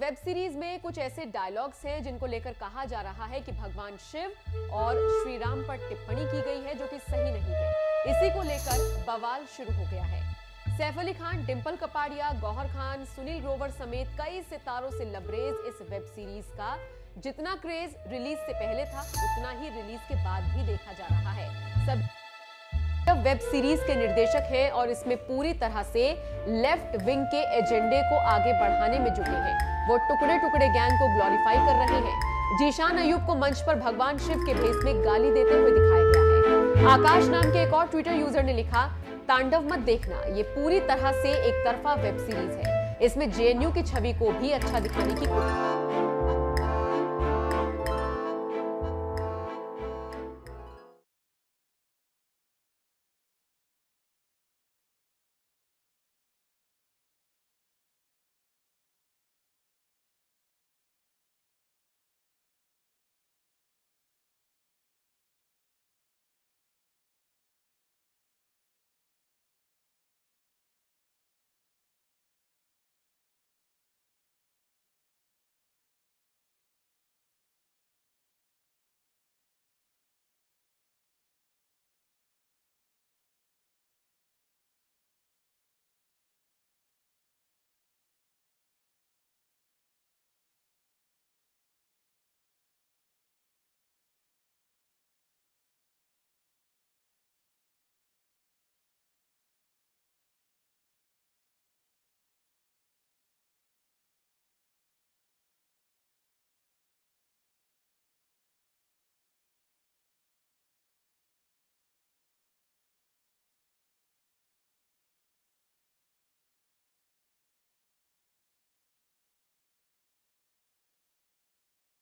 Web series में कुछ ऐसे डायलॉग्स हैं जिनको लेकर कहा जा रहा है कि भगवान शिव और श्री राम पर टिप्पणी की गई है जो कि सही नहीं है। इसी को लेकर बवाल शुरू हो गया है। सैफ अली खान डिम्पल कपाड़िया, गौहर खान, सुनील ग्रोवर समेत कई सितारों से लबरेज इस वेब सीरीज़ का। जितना क्रेज रिलीज़ से पहले था, उतना ही रिलीज़ के बाद भी देखा जा रहा है। सब वेब सीरीज़ के निर्देशक हैं और इसमें पूरी तरह से लेफ़्ट विंग के एजेंडे को आगे बढ़ाने में जुटे हैं। वो टुकड़े टुकड़े गैंग को ग्लोरीफाई कर रहे हैं। जीशान अयूब को मंच पर भगवान शिव के भेस में गाली देते हुए दिखाया गया है। आकाश नाम के एक और ट्विटर यूज़र ने लिखा, तांडव मत देखना, ये पूरी तरह से एक तरफा वेब सीरीज़ है। इसमें जेएनयू की छवि को भी अच्छा दिखाने की कोशिश